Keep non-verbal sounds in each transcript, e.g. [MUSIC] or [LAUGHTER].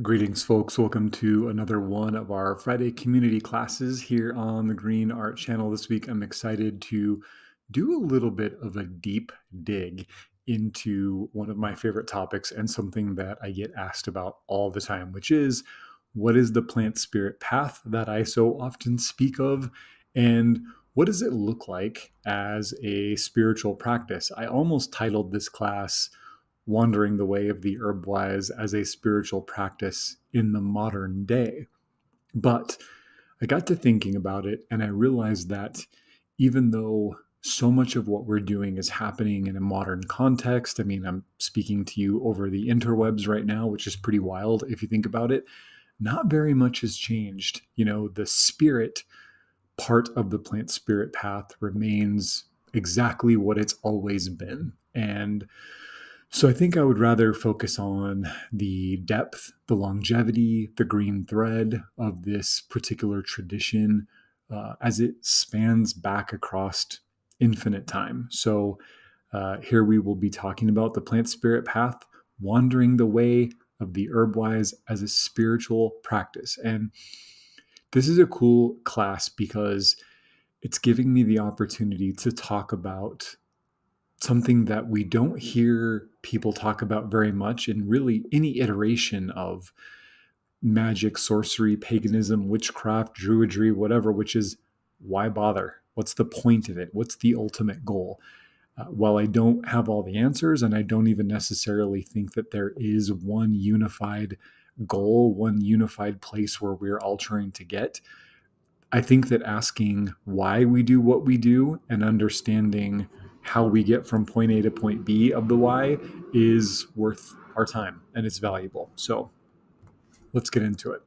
Greetings, folks. Welcome to another one of our Friday community classes here on the Green Arte Channel. This week, I'm excited to do a little bit of a deep dig into one of my favorite topics and something that I get asked about all the time, which is what is the plant spirit path that I so often speak of? And what does it look like as a spiritual practice? I almost titled this class wandering the way of the herbwise as a spiritual practice in the modern day. But I got to thinking about it and I realized that even though so much of what we're doing is happening in a modern context, I mean, I'm speaking to you over the interwebs right now, which is pretty wild if you think about it, not very much has changed. You know, the spirit part of the plant spirit path remains exactly what it's always been. And so I think I would rather focus on the depth, the longevity, the green thread of this particular tradition uh, as it spans back across infinite time. So uh, here we will be talking about the plant spirit path, wandering the way of the herbwise as a spiritual practice. And this is a cool class because it's giving me the opportunity to talk about something that we don't hear people talk about very much in really any iteration of magic, sorcery, paganism, witchcraft, druidry, whatever, which is why bother? What's the point of it? What's the ultimate goal? Uh, while I don't have all the answers, and I don't even necessarily think that there is one unified goal, one unified place where we're all trying to get, I think that asking why we do what we do and understanding how we get from point A to point B of the why is worth our time and it's valuable. So let's get into it.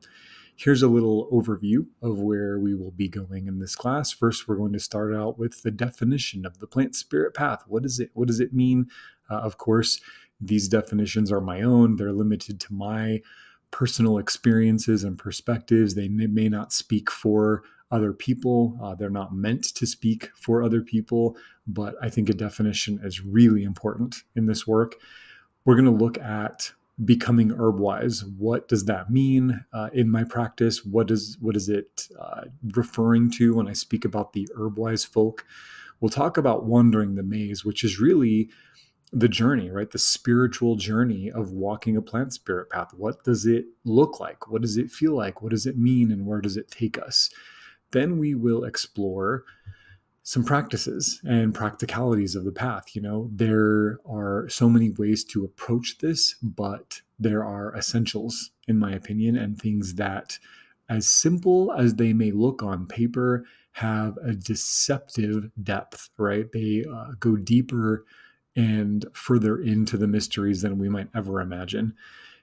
Here's a little overview of where we will be going in this class. First, we're going to start out with the definition of the plant spirit path. What is it? What does it mean? Uh, of course, these definitions are my own. They're limited to my personal experiences and perspectives. They may, may not speak for other people. Uh, they're not meant to speak for other people, but I think a definition is really important in this work. We're going to look at becoming herbwise. What does that mean uh, in my practice? What is what is it uh, referring to when I speak about the herbwise folk? We'll talk about wandering the maze, which is really the journey, right? The spiritual journey of walking a plant spirit path. What does it look like? What does it feel like? What does it mean? And where does it take us? Then we will explore some practices and practicalities of the path. You know, there are so many ways to approach this, but there are essentials, in my opinion, and things that, as simple as they may look on paper, have a deceptive depth, right? They uh, go deeper and further into the mysteries than we might ever imagine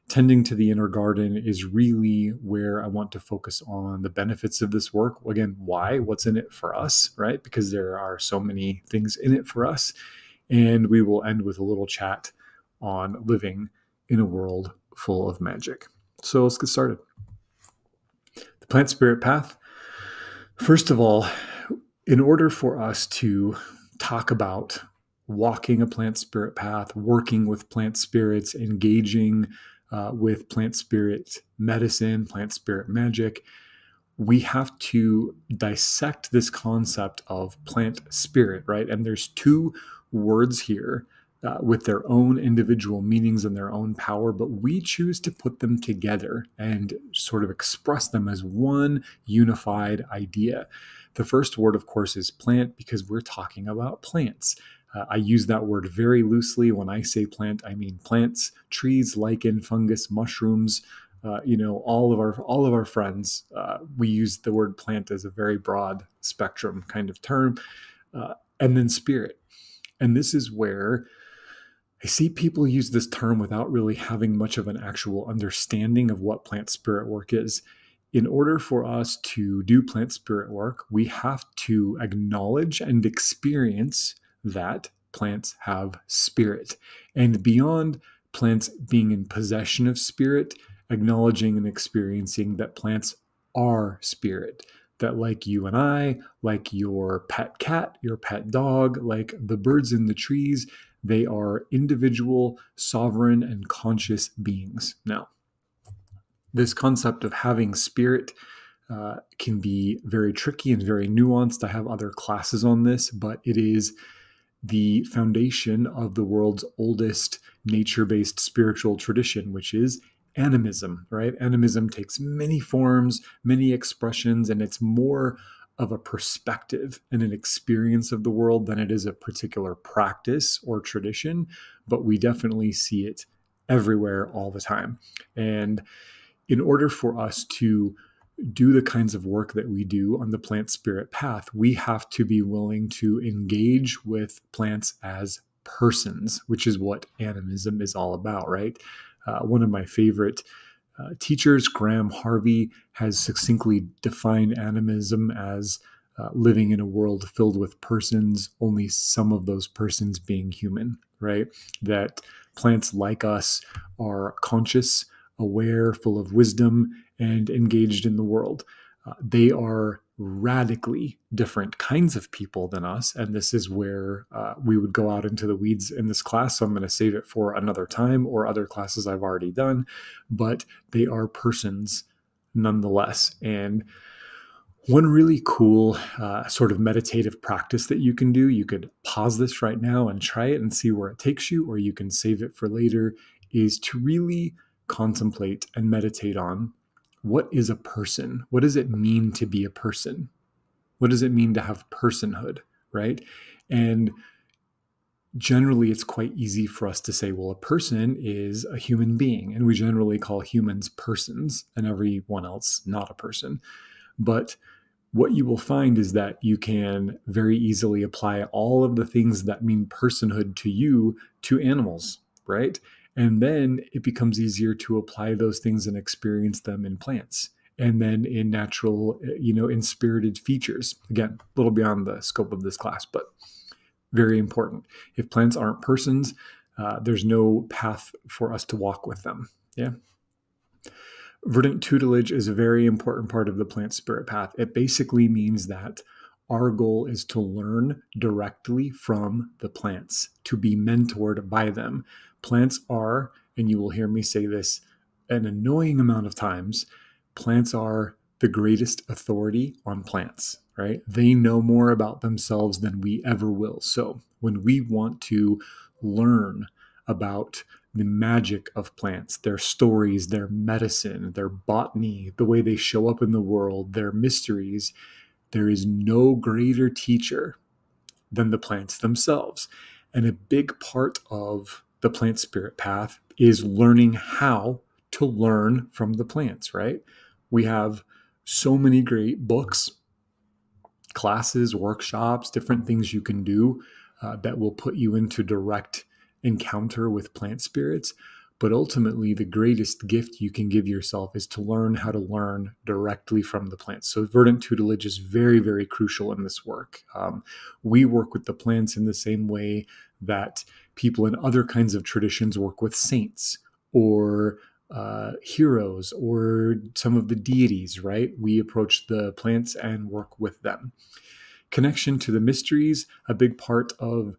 tending to the inner garden is really where I want to focus on the benefits of this work. Again, why? What's in it for us, right? Because there are so many things in it for us. And we will end with a little chat on living in a world full of magic. So let's get started. The plant spirit path. First of all, in order for us to talk about walking a plant spirit path, working with plant spirits, engaging uh, with plant spirit medicine, plant spirit magic, we have to dissect this concept of plant spirit, right? And there's two words here uh, with their own individual meanings and their own power, but we choose to put them together and sort of express them as one unified idea. The first word, of course, is plant because we're talking about plants. Uh, I use that word very loosely. When I say plant, I mean plants, trees, lichen, fungus, mushrooms. Uh, you know, all of our all of our friends. Uh, we use the word plant as a very broad spectrum kind of term, uh, and then spirit. And this is where I see people use this term without really having much of an actual understanding of what plant spirit work is. In order for us to do plant spirit work, we have to acknowledge and experience that plants have spirit. And beyond plants being in possession of spirit, acknowledging and experiencing that plants are spirit. That, like you and I, like your pet cat, your pet dog, like the birds in the trees, they are individual, sovereign, and conscious beings. Now, this concept of having spirit uh, can be very tricky and very nuanced. I have other classes on this, but it is the foundation of the world's oldest nature based spiritual tradition, which is animism, right? Animism takes many forms, many expressions, and it's more of a perspective and an experience of the world than it is a particular practice or tradition, but we definitely see it everywhere all the time. And in order for us to do the kinds of work that we do on the plant spirit path, we have to be willing to engage with plants as persons, which is what animism is all about, right? Uh, one of my favorite uh, teachers, Graham Harvey, has succinctly defined animism as uh, living in a world filled with persons, only some of those persons being human, right? That plants like us are conscious, aware, full of wisdom, and engaged in the world. Uh, they are radically different kinds of people than us. And this is where uh, we would go out into the weeds in this class. So I'm going to save it for another time or other classes I've already done. But they are persons nonetheless. And one really cool uh, sort of meditative practice that you can do, you could pause this right now and try it and see where it takes you, or you can save it for later, is to really contemplate and meditate on what is a person? What does it mean to be a person? What does it mean to have personhood, right? And generally, it's quite easy for us to say, well, a person is a human being. And we generally call humans persons and everyone else not a person. But what you will find is that you can very easily apply all of the things that mean personhood to you to animals, right? And then it becomes easier to apply those things and experience them in plants and then in natural, uh, you know, in spirited features. Again, a little beyond the scope of this class, but very important. If plants aren't persons, uh, there's no path for us to walk with them. Yeah. Verdant tutelage is a very important part of the plant spirit path. It basically means that our goal is to learn directly from the plants, to be mentored by them, Plants are, and you will hear me say this an annoying amount of times, plants are the greatest authority on plants, right? They know more about themselves than we ever will. So when we want to learn about the magic of plants, their stories, their medicine, their botany, the way they show up in the world, their mysteries, there is no greater teacher than the plants themselves. And a big part of the plant spirit path is learning how to learn from the plants, right? We have so many great books, classes, workshops, different things you can do uh, that will put you into direct encounter with plant spirits. But ultimately, the greatest gift you can give yourself is to learn how to learn directly from the plants. So, verdant tutelage is very, very crucial in this work. Um, we work with the plants in the same way that people in other kinds of traditions work with saints or uh, heroes or some of the deities, right? We approach the plants and work with them. Connection to the mysteries, a big part of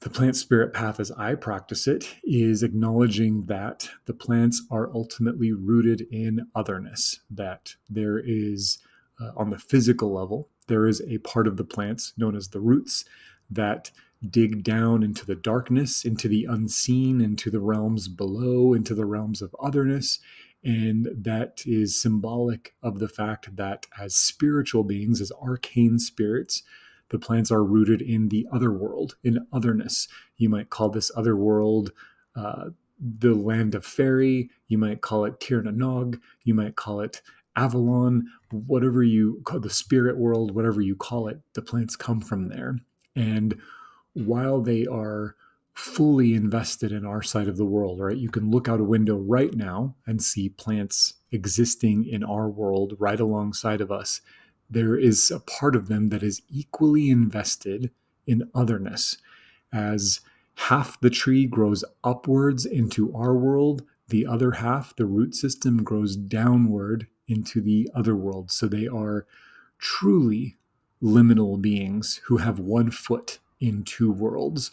the plant spirit path as I practice it is acknowledging that the plants are ultimately rooted in otherness, that there is, uh, on the physical level, there is a part of the plants known as the roots that dig down into the darkness, into the unseen, into the realms below, into the realms of otherness. And that is symbolic of the fact that as spiritual beings, as arcane spirits, the plants are rooted in the other world, in otherness. You might call this other world uh, the land of fairy. You might call it Tir na Nog. You might call it Avalon, whatever you call the spirit world, whatever you call it. The plants come from there. And while they are fully invested in our side of the world, right? You can look out a window right now and see plants existing in our world right alongside of us. There is a part of them that is equally invested in otherness. As half the tree grows upwards into our world, the other half, the root system, grows downward into the other world. So they are truly liminal beings who have one foot in two worlds.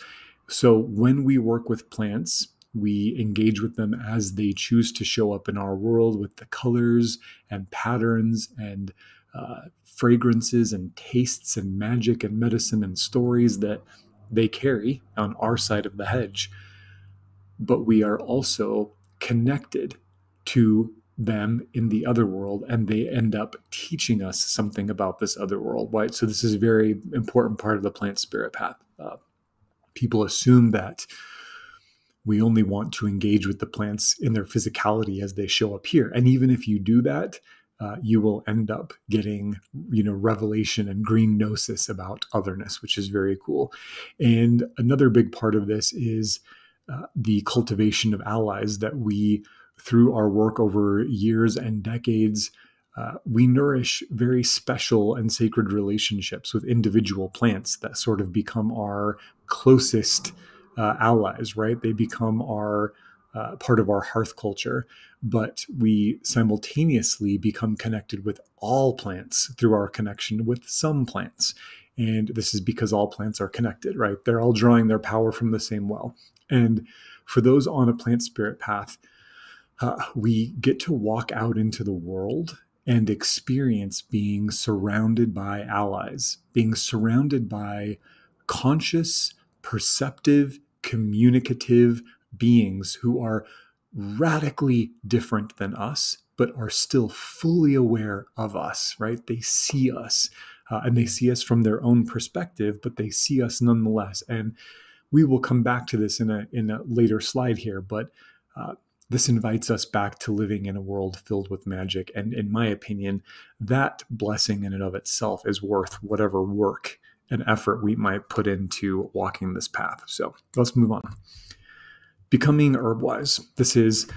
So when we work with plants, We engage with them as they choose to show up in our world with the colors and patterns and uh, fragrances and tastes and magic and medicine and stories that they carry on our side of the hedge. But we are also connected to them in the other world and they end up teaching us something about this other world. Right so this is a very important part of the plant spirit path. Uh, people assume that we only want to engage with the plants in their physicality as they show up here. And even if you do that uh, you will end up getting you know revelation and green gnosis about otherness which is very cool and another big part of this is uh, the cultivation of allies that we through our work over years and decades, uh, we nourish very special and sacred relationships with individual plants that sort of become our closest uh, allies, right? They become our uh, part of our hearth culture, but we simultaneously become connected with all plants through our connection with some plants. And this is because all plants are connected, right? They're all drawing their power from the same well. And for those on a plant spirit path, uh, we get to walk out into the world and experience being surrounded by allies, being surrounded by conscious, perceptive, communicative beings who are radically different than us, but are still fully aware of us, right? They see us uh, and they see us from their own perspective, but they see us nonetheless. And we will come back to this in a, in a later slide here, but uh, this invites us back to living in a world filled with magic. And in my opinion, that blessing in and of itself is worth whatever work and effort we might put into walking this path. So let's move on. Becoming herbwise. This is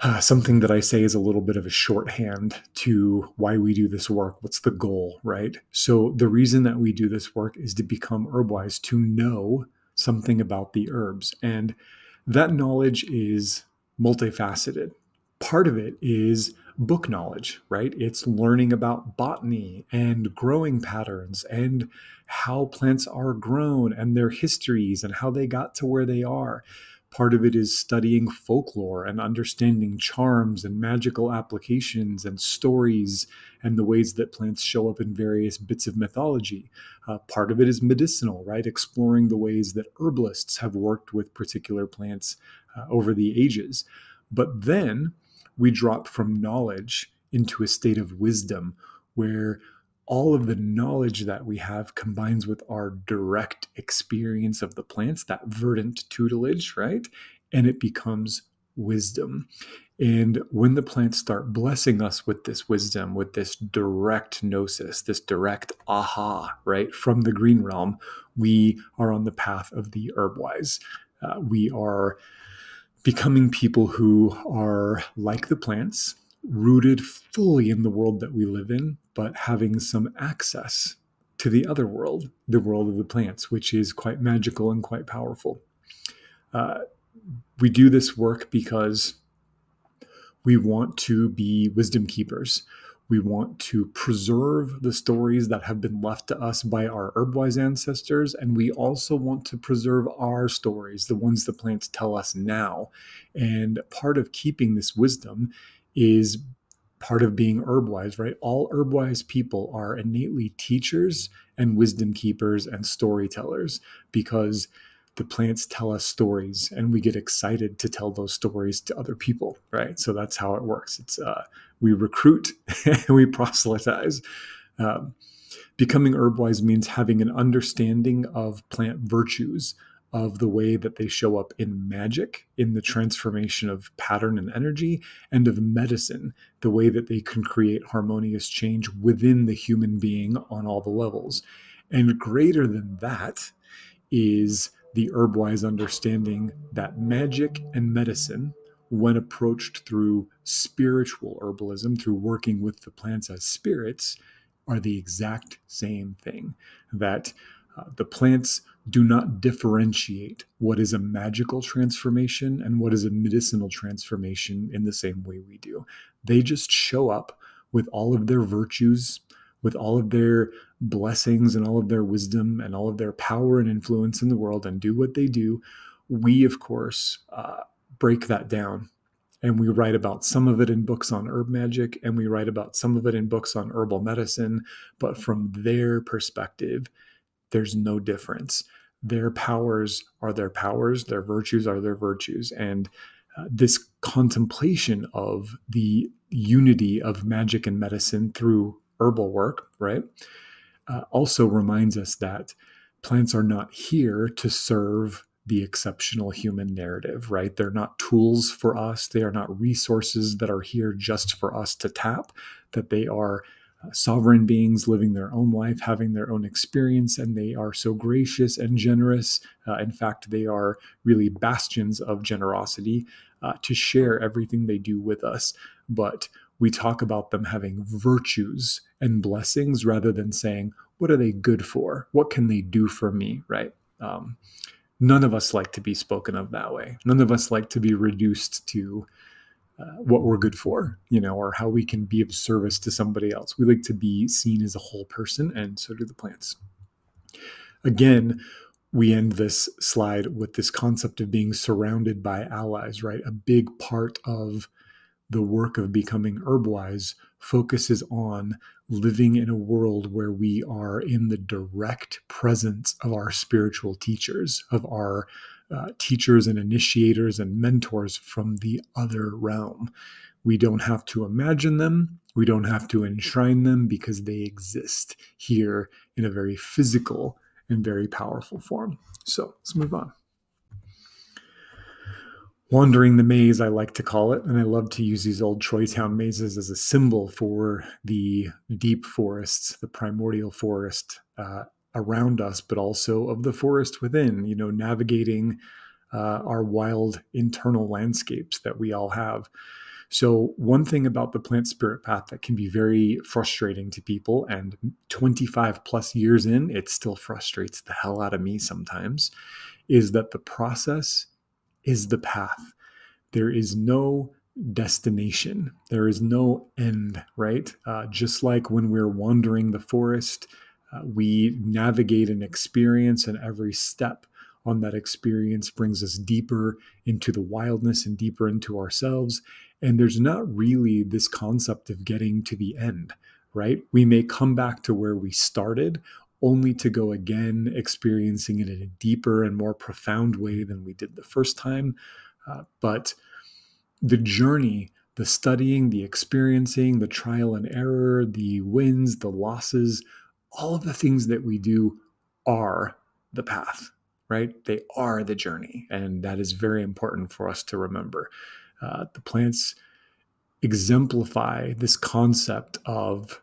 uh, something that I say is a little bit of a shorthand to why we do this work. What's the goal, right? So, the reason that we do this work is to become herbwise, to know something about the herbs. And that knowledge is multifaceted. Part of it is book knowledge, right? It's learning about botany and growing patterns and how plants are grown and their histories and how they got to where they are. Part of it is studying folklore and understanding charms and magical applications and stories and the ways that plants show up in various bits of mythology. Uh, part of it is medicinal, right? Exploring the ways that herbalists have worked with particular plants uh, over the ages. But then we drop from knowledge into a state of wisdom where all of the knowledge that we have combines with our direct experience of the plants, that verdant tutelage, right? And it becomes wisdom. And when the plants start blessing us with this wisdom, with this direct gnosis, this direct aha, right, from the green realm, we are on the path of the herbwise. Uh, we are becoming people who are like the plants, rooted fully in the world that we live in, but having some access to the other world, the world of the plants, which is quite magical and quite powerful. Uh, we do this work because we want to be wisdom keepers. We want to preserve the stories that have been left to us by our herbwise ancestors, and we also want to preserve our stories, the ones the plants tell us now. And part of keeping this wisdom is part of being herbwise, right? All herbwise people are innately teachers and wisdom keepers and storytellers because the plants tell us stories and we get excited to tell those stories to other people, right? So that's how it works. It's uh, we recruit [LAUGHS] and we proselytize. Um, becoming herbwise means having an understanding of plant virtues, of the way that they show up in magic, in the transformation of pattern and energy, and of medicine, the way that they can create harmonious change within the human being on all the levels. And greater than that is the herbwise understanding that magic and medicine, when approached through spiritual herbalism, through working with the plants as spirits, are the exact same thing. That uh, the plants do not differentiate what is a magical transformation and what is a medicinal transformation in the same way we do. They just show up with all of their virtues, with all of their blessings and all of their wisdom and all of their power and influence in the world and do what they do. We, of course, uh, break that down and we write about some of it in books on herb magic and we write about some of it in books on herbal medicine but from their perspective there's no difference their powers are their powers their virtues are their virtues and uh, this contemplation of the unity of magic and medicine through herbal work right uh, also reminds us that plants are not here to serve the exceptional human narrative, right? They're not tools for us. They are not resources that are here just for us to tap, that they are sovereign beings living their own life, having their own experience, and they are so gracious and generous. Uh, in fact, they are really bastions of generosity uh, to share everything they do with us. But we talk about them having virtues and blessings rather than saying, what are they good for? What can they do for me, right? Um, none of us like to be spoken of that way. None of us like to be reduced to uh, what we're good for, you know, or how we can be of service to somebody else. We like to be seen as a whole person, and so do the plants. Again, we end this slide with this concept of being surrounded by allies, right? A big part of the work of becoming herbwise focuses on living in a world where we are in the direct presence of our spiritual teachers, of our uh, teachers and initiators and mentors from the other realm. We don't have to imagine them. We don't have to enshrine them because they exist here in a very physical and very powerful form. So let's move on. Wandering the maze, I like to call it, and I love to use these old Troy Town mazes as a symbol for the deep forests, the primordial forest uh, around us, but also of the forest within, you know, navigating uh, our wild internal landscapes that we all have. So, one thing about the plant spirit path that can be very frustrating to people, and 25 plus years in, it still frustrates the hell out of me sometimes, is that the process is the path. There is no destination, there is no end, right? Uh, just like when we're wandering the forest, uh, we navigate an experience, and every step on that experience brings us deeper into the wildness and deeper into ourselves. And there's not really this concept of getting to the end, right? We may come back to where we started, only to go again experiencing it in a deeper and more profound way than we did the first time. Uh, but the journey, the studying, the experiencing, the trial and error, the wins, the losses, all of the things that we do are the path, right? They are the journey. And that is very important for us to remember. Uh, the plants exemplify this concept of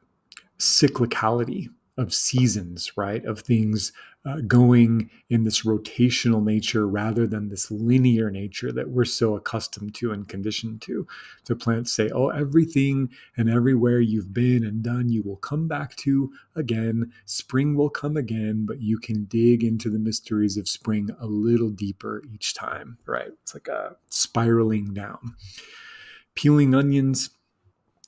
cyclicality of seasons, right? Of things uh, going in this rotational nature rather than this linear nature that we're so accustomed to and conditioned to. To plants say, oh, everything and everywhere you've been and done, you will come back to again. Spring will come again, but you can dig into the mysteries of spring a little deeper each time, right? It's like a spiraling down. Peeling onions,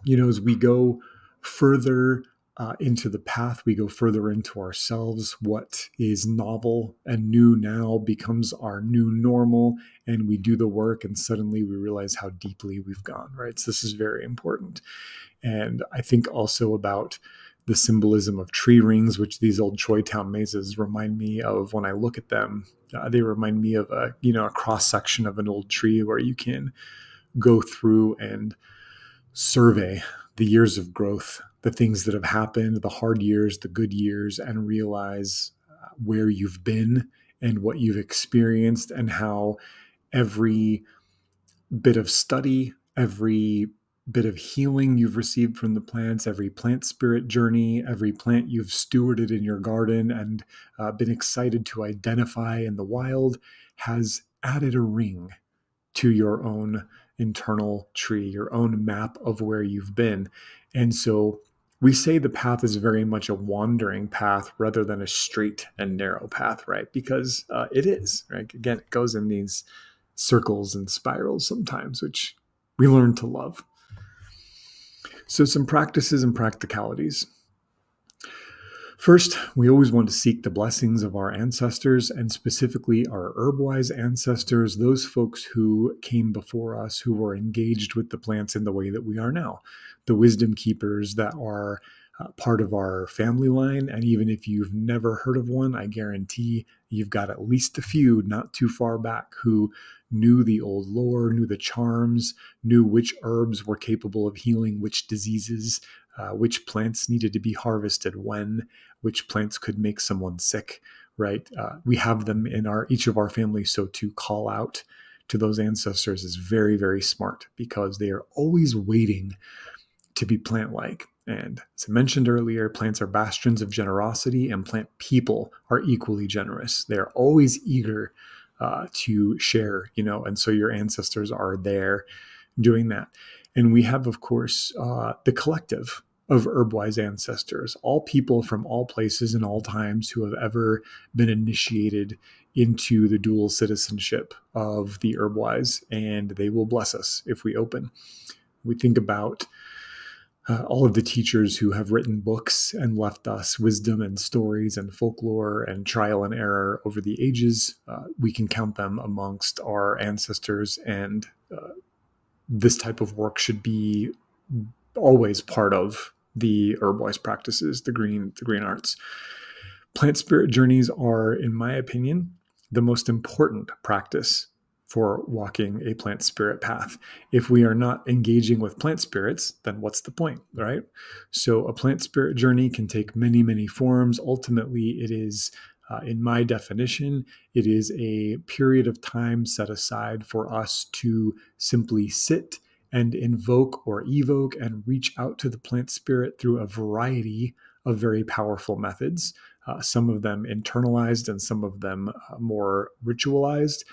you know, as we go further uh, into the path, we go further into ourselves. What is novel and new now becomes our new normal, and we do the work, and suddenly we realize how deeply we've gone, right? So, this is very important. And I think also about the symbolism of tree rings, which these old Troy Town mazes remind me of when I look at them. Uh, they remind me of a you know a cross section of an old tree where you can go through and survey the years of growth the things that have happened, the hard years, the good years, and realize uh, where you've been and what you've experienced, and how every bit of study, every bit of healing you've received from the plants, every plant spirit journey, every plant you've stewarded in your garden and uh, been excited to identify in the wild has added a ring to your own internal tree, your own map of where you've been. And so we say the path is very much a wandering path rather than a straight and narrow path, right? Because uh, it is, right? Again, it goes in these circles and spirals sometimes, which we learn to love. So, some practices and practicalities. First, we always want to seek the blessings of our ancestors and specifically our herbwise ancestors, those folks who came before us, who were engaged with the plants in the way that we are now, the wisdom keepers that are uh, part of our family line. And even if you've never heard of one, I guarantee you've got at least a few not too far back who knew the old lore, knew the charms, knew which herbs were capable of healing which diseases, uh, which plants needed to be harvested when, which plants could make someone sick, right? Uh, we have them in our each of our families, so to call out to those ancestors is very, very smart because they are always waiting to be plant-like. And as I mentioned earlier, plants are bastions of generosity, and plant people are equally generous. They are always eager uh, to share, you know, and so your ancestors are there doing that. And we have, of course, uh, the collective, of Herbwise ancestors, all people from all places and all times who have ever been initiated into the dual citizenship of the Herbwise, and they will bless us if we open. We think about uh, all of the teachers who have written books and left us wisdom and stories and folklore and trial and error over the ages. Uh, we can count them amongst our ancestors, and uh, this type of work should be always part of the herbwise practices, the green, the green arts. Plant spirit journeys are, in my opinion, the most important practice for walking a plant spirit path. If we are not engaging with plant spirits, then what's the point, right? So, a plant spirit journey can take many, many forms. Ultimately, it is, uh, in my definition, it is a period of time set aside for us to simply sit and invoke or evoke and reach out to the plant spirit through a variety of very powerful methods, uh, some of them internalized and some of them uh, more ritualized,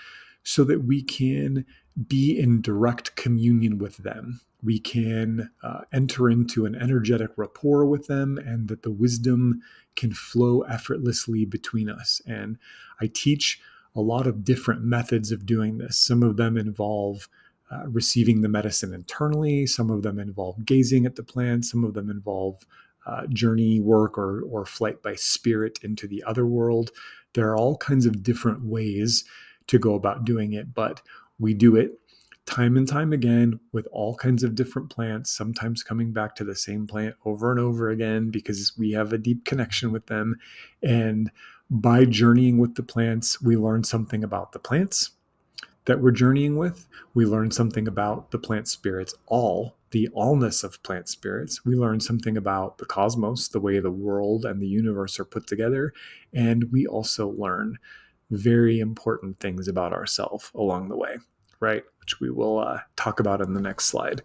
so that we can be in direct communion with them. We can uh, enter into an energetic rapport with them, and that the wisdom can flow effortlessly between us. And I teach a lot of different methods of doing this. Some of them involve uh, receiving the medicine internally. Some of them involve gazing at the plant. Some of them involve uh, journey work or, or flight by spirit into the other world. There are all kinds of different ways to go about doing it, but we do it time and time again with all kinds of different plants, sometimes coming back to the same plant over and over again because we have a deep connection with them. And by journeying with the plants, we learn something about the plants that we're journeying with. We learn something about the plant spirits, all the allness of plant spirits. We learn something about the cosmos, the way the world and the universe are put together. And we also learn very important things about ourselves along the way, right? Which we will uh, talk about in the next slide.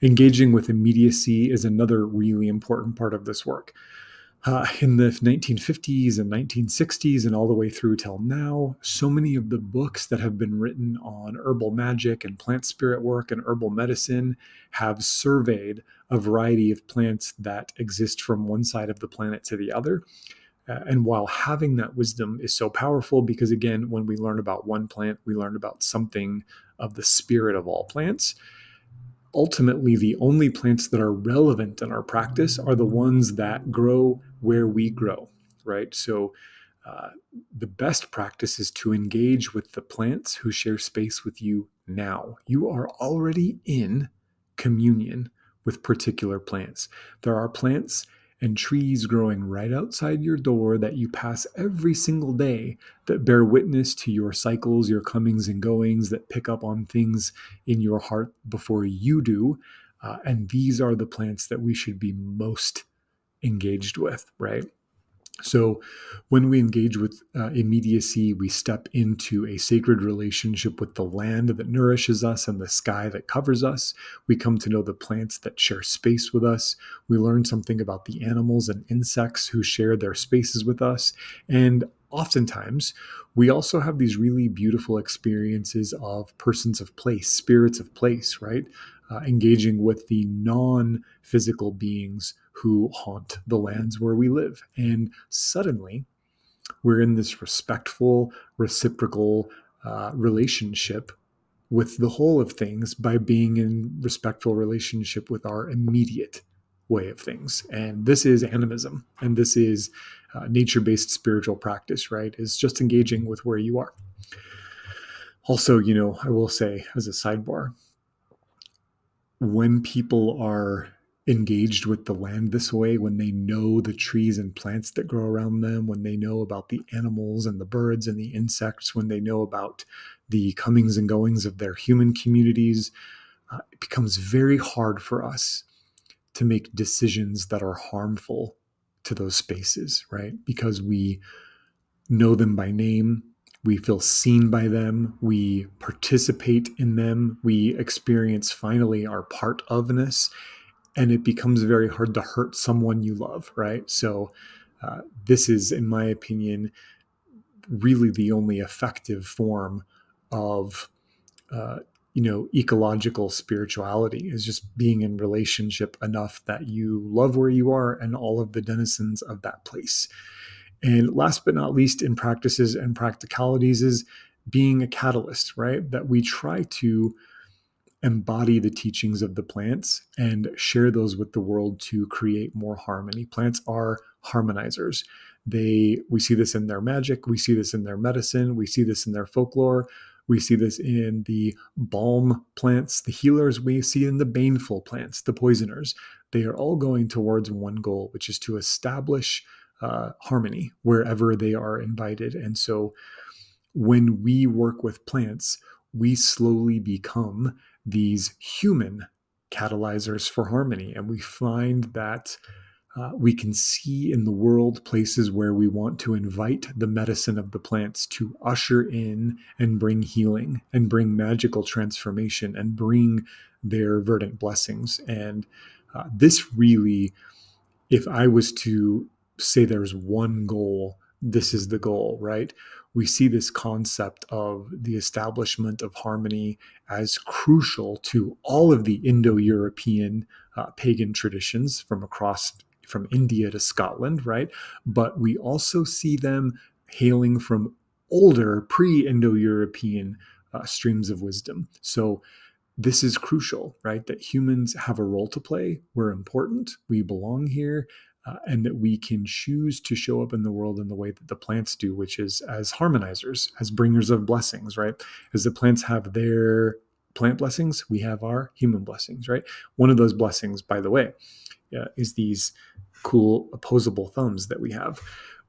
Engaging with immediacy is another really important part of this work uh, in the 1950s and 1960s and all the way through till now, so many of the books that have been written on herbal magic and plant spirit work and herbal medicine have surveyed a variety of plants that exist from one side of the planet to the other. Uh, and while having that wisdom is so powerful, because again, when we learn about one plant, we learn about something of the spirit of all plants ultimately the only plants that are relevant in our practice are the ones that grow where we grow, right? So uh, the best practice is to engage with the plants who share space with you now. You are already in communion with particular plants. There are plants and trees growing right outside your door that you pass every single day that bear witness to your cycles, your comings and goings, that pick up on things in your heart before you do. Uh, and these are the plants that we should be most engaged with, right? So, when we engage with uh, immediacy, we step into a sacred relationship with the land that nourishes us and the sky that covers us. We come to know the plants that share space with us. We learn something about the animals and insects who share their spaces with us. And oftentimes, we also have these really beautiful experiences of persons of place, spirits of place, right? Uh, engaging with the non physical beings who haunt the lands where we live. And suddenly, we're in this respectful, reciprocal uh, relationship with the whole of things by being in respectful relationship with our immediate way of things. And this is animism, and this is uh, nature based spiritual practice, right? Is just engaging with where you are. Also, you know, I will say as a sidebar, when people are engaged with the land this way, when they know the trees and plants that grow around them, when they know about the animals and the birds and the insects, when they know about the comings and goings of their human communities, uh, it becomes very hard for us to make decisions that are harmful to those spaces, right? Because we know them by name, we feel seen by them, we participate in them, we experience finally our part ofness, and it becomes very hard to hurt someone you love, right? So, uh, this is, in my opinion, really the only effective form of uh, you know ecological spirituality is just being in relationship enough that you love where you are and all of the denizens of that place and last but not least, in practices and practicalities, is being a catalyst, right? That we try to embody the teachings of the plants and share those with the world to create more harmony. Plants are harmonizers. They we see this in their magic, we see this in their medicine, we see this in their folklore, we see this in the balm plants, the healers, we see in the baneful plants, the poisoners. They are all going towards one goal, which is to establish uh, harmony wherever they are invited. And so when we work with plants, we slowly become these human catalyzers for harmony. And we find that uh, we can see in the world places where we want to invite the medicine of the plants to usher in and bring healing and bring magical transformation and bring their verdant blessings. And uh, this really, if I was to say there's one goal, this is the goal, right? We see this concept of the establishment of harmony as crucial to all of the Indo European uh, pagan traditions from across from India to Scotland, right? But we also see them hailing from older pre Indo European uh, streams of wisdom. So this is crucial, right? That humans have a role to play. We're important. We belong here uh, and that we can choose to show up in the world in the way that the plants do, which is as harmonizers, as bringers of blessings, right? As the plants have their plant blessings, we have our human blessings, right? One of those blessings, by the way, uh, is these cool opposable thumbs that we have,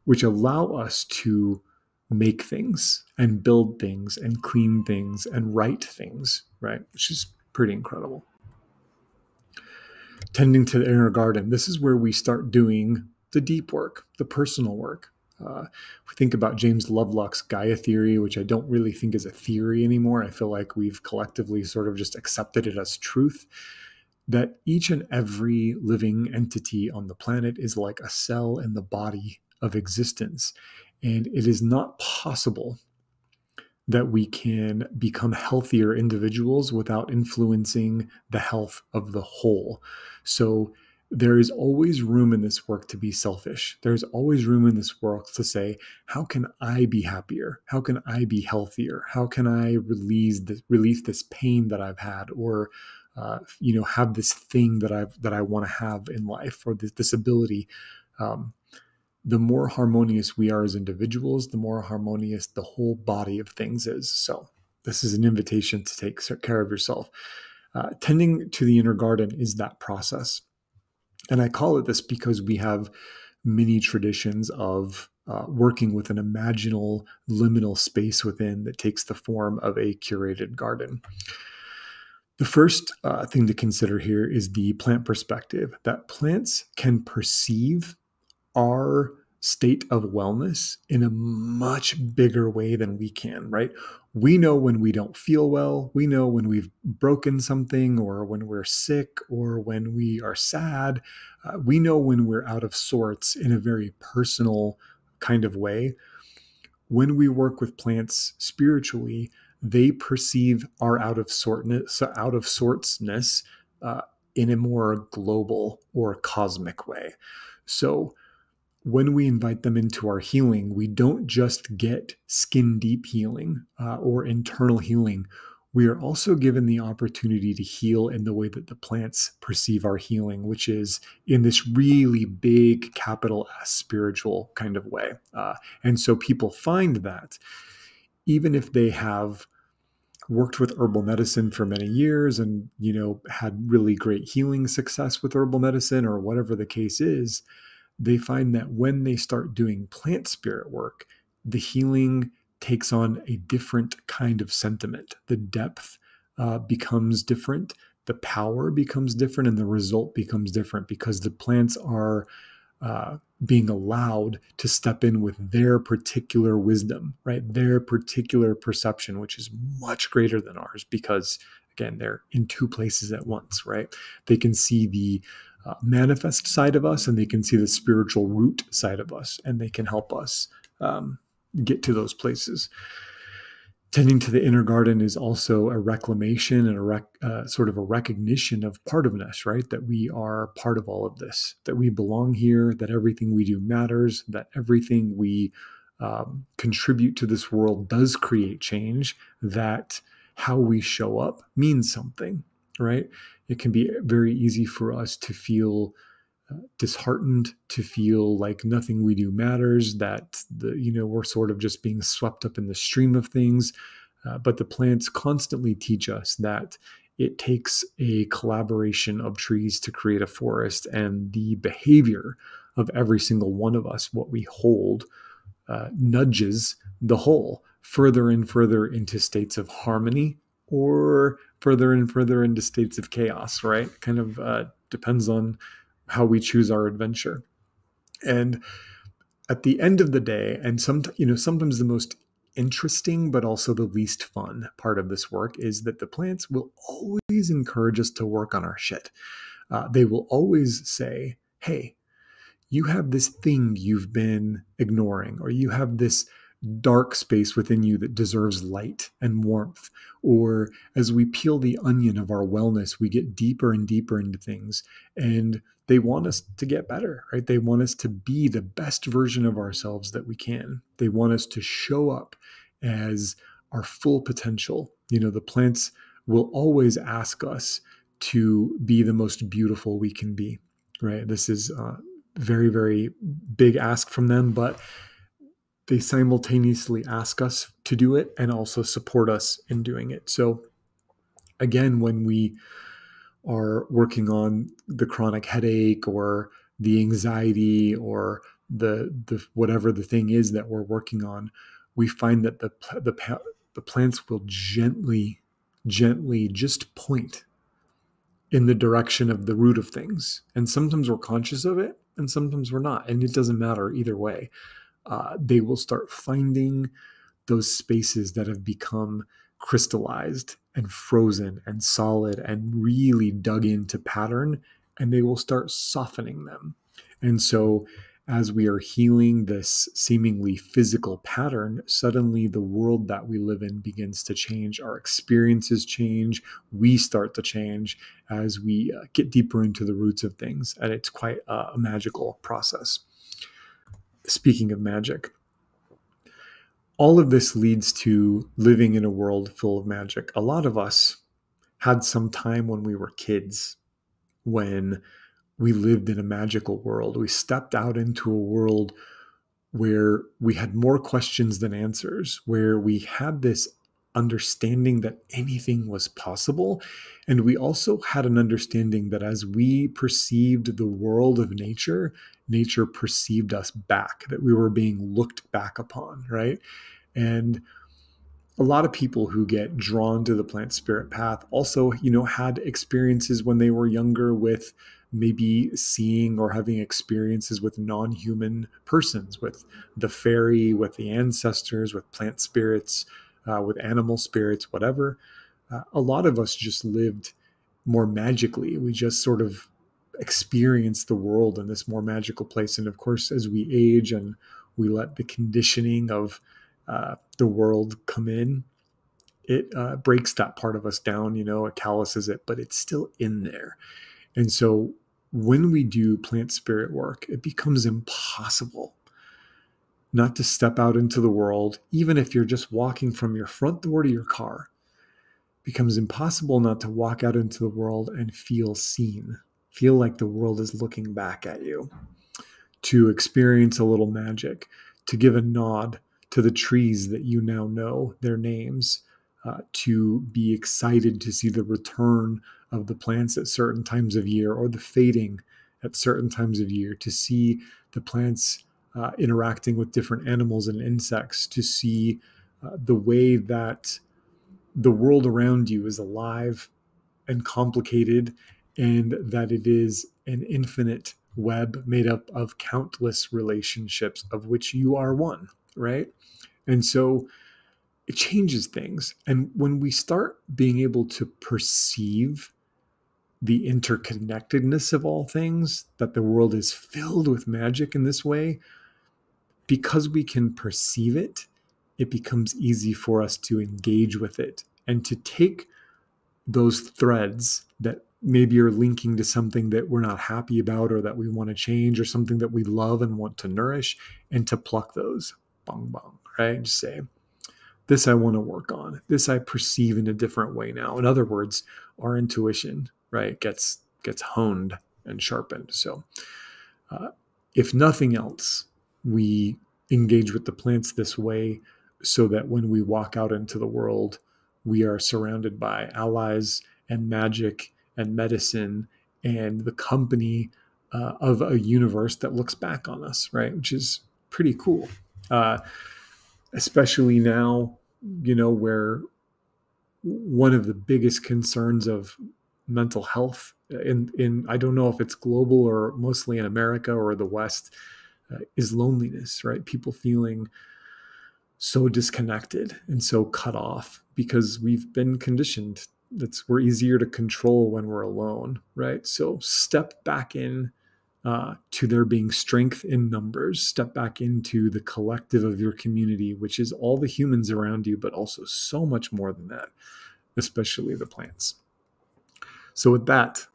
which allow us to make things and build things and clean things and write things, right? Which is pretty incredible tending to the inner garden, this is where we start doing the deep work, the personal work. Uh, we think about James Lovelock's Gaia theory, which I don't really think is a theory anymore. I feel like we've collectively sort of just accepted it as truth that each and every living entity on the planet is like a cell in the body of existence. And it is not possible that we can become healthier individuals without influencing the health of the whole. So there is always room in this work to be selfish. There's always room in this work to say, how can I be happier? How can I be healthier? How can I release this, release this pain that I've had, or uh, you know, have this thing that I've that I want to have in life, or this, this ability. Um, the more harmonious we are as individuals, the more harmonious the whole body of things is. So, this is an invitation to take care of yourself. Uh, tending to the inner garden is that process. And I call it this because we have many traditions of uh, working with an imaginal liminal space within that takes the form of a curated garden. The first uh, thing to consider here is the plant perspective that plants can perceive our state of wellness in a much bigger way than we can, right? We know when we don't feel well. We know when we've broken something or when we're sick or when we are sad. Uh, we know when we're out of sorts in a very personal kind of way. When we work with plants spiritually, they perceive our out of sortness, out of sortsness uh, in a more global or cosmic way. So, when we invite them into our healing, we don't just get skin deep healing uh, or internal healing. we are also given the opportunity to heal in the way that the plants perceive our healing, which is in this really big capital S spiritual kind of way. Uh, and so people find that even if they have worked with herbal medicine for many years and you know had really great healing success with herbal medicine or whatever the case is they find that when they start doing plant spirit work the healing takes on a different kind of sentiment. The depth uh, becomes different, the power becomes different, and the result becomes different because the plants are uh, being allowed to step in with their particular wisdom, right? Their particular perception, which is much greater than ours because, again, they're in two places at once, right? They can see the uh, manifest side of us and they can see the spiritual root side of us, and they can help us um, get to those places. Tending to the inner garden is also a reclamation and a rec, uh, sort of a recognition of part of us, right? That we are part of all of this, that we belong here, that everything we do matters, that everything we um, contribute to this world does create change, that how we show up means something, right? It can be very easy for us to feel disheartened to feel like nothing we do matters that the you know we're sort of just being swept up in the stream of things uh, but the plants constantly teach us that it takes a collaboration of trees to create a forest and the behavior of every single one of us what we hold uh, nudges the whole further and further into states of harmony or further and further into states of chaos right kind of uh, depends on how we choose our adventure. And at the end of the day, and some you know sometimes the most interesting but also the least fun part of this work is that the plants will always encourage us to work on our shit. Uh, they will always say, "Hey, you have this thing you've been ignoring, or you have this." Dark space within you that deserves light and warmth. Or as we peel the onion of our wellness, we get deeper and deeper into things. And they want us to get better, right? They want us to be the best version of ourselves that we can. They want us to show up as our full potential. You know, the plants will always ask us to be the most beautiful we can be, right? This is a very, very big ask from them, but they simultaneously ask us to do it and also support us in doing it. So, again, when we are working on the chronic headache or the anxiety or the the whatever the thing is that we're working on, we find that the the the plants will gently gently just point in the direction of the root of things. And sometimes we're conscious of it and sometimes we're not. And it doesn't matter either way. Uh, they will start finding those spaces that have become crystallized and frozen and solid and really dug into pattern, and they will start softening them. And so, as we are healing this seemingly physical pattern, suddenly the world that we live in begins to change. Our experiences change. We start to change as we uh, get deeper into the roots of things. And it's quite a magical process. Speaking of magic, all of this leads to living in a world full of magic. A lot of us had some time when we were kids when we lived in a magical world. We stepped out into a world where we had more questions than answers, where we had this understanding that anything was possible. And we also had an understanding that as we perceived the world of nature, nature perceived us back, that we were being looked back upon, right? And a lot of people who get drawn to the plant spirit path also, you know, had experiences when they were younger with maybe seeing or having experiences with non-human persons, with the fairy, with the ancestors, with plant spirits, uh, with animal spirits, whatever. Uh, a lot of us just lived more magically. We just sort of experienced the world in this more magical place. And of course, as we age and we let the conditioning of uh, the world come in, it uh, breaks that part of us down, you know, it calluses it, but it's still in there. And so when we do plant spirit work, it becomes impossible not to step out into the world, even if you're just walking from your front door to your car, becomes impossible not to walk out into the world and feel seen, feel like the world is looking back at you, to experience a little magic, to give a nod to the trees that you now know their names, uh, to be excited to see the return of the plants at certain times of year or the fading at certain times of year, to see the plants uh, interacting with different animals and insects, to see uh, the way that the world around you is alive and complicated, and that it is an infinite web made up of countless relationships, of which you are one, right? And so it changes things. And when we start being able to perceive the interconnectedness of all things, that the world is filled with magic in this way, because we can perceive it, it becomes easy for us to engage with it and to take those threads that maybe are linking to something that we're not happy about or that we want to change or something that we love and want to nourish and to pluck those. Bong bong right? Just say this i want to work on. This i perceive in a different way now. In other words our intuition right gets gets honed and sharpened. So uh, if nothing else we engage with the plants this way so that when we walk out into the world we are surrounded by allies and magic and medicine and the company uh, of a universe that looks back on us, right? Which is pretty cool. Uh, especially now, you know, where one of the biggest concerns of mental health in in I don't know if it's global or mostly in America or the West uh, is loneliness, right? People feeling so disconnected and so cut off because we've been conditioned. That's we're easier to control when we're alone right? So step back in uh, to there being strength in numbers. Step back into the collective of your community which is all the humans around you but also so much more than that especially the plants. So with that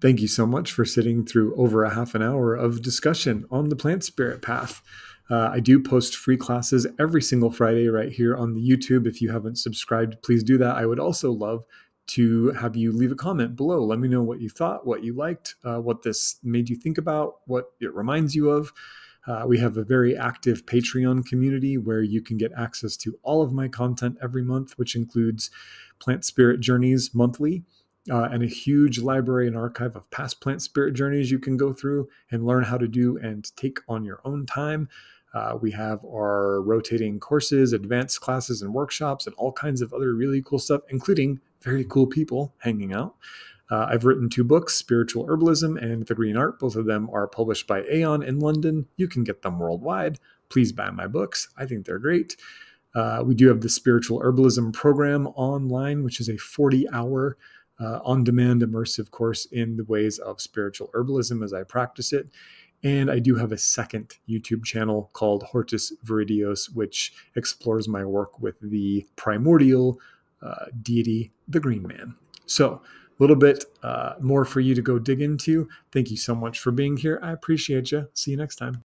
thank you so much for sitting through over a half an hour of discussion on the plant spirit path uh, I do post free classes every single Friday right here on the YouTube. If you haven't subscribed, please do that. I would also love to have you leave a comment below. Let me know what you thought, what you liked, uh, what this made you think about, what it reminds you of. Uh, we have a very active Patreon community where you can get access to all of my content every month, which includes Plant Spirit Journeys monthly. Uh, and a huge library and archive of past plant spirit journeys you can go through and learn how to do and take on your own time. Uh, we have our rotating courses, advanced classes, and workshops, and all kinds of other really cool stuff, including very cool people hanging out. Uh, I've written two books, Spiritual Herbalism and The Green Arte. Both of them are published by Aeon in London. You can get them worldwide. Please buy my books. I think they're great. Uh, we do have the Spiritual Herbalism program online, which is a 40 hour uh, on demand immersive course in the ways of spiritual herbalism as I practice it. And I do have a second YouTube channel called Hortus Viridios, which explores my work with the primordial uh, deity, the Green Man. So, a little bit uh, more for you to go dig into. Thank you so much for being here. I appreciate you. See you next time.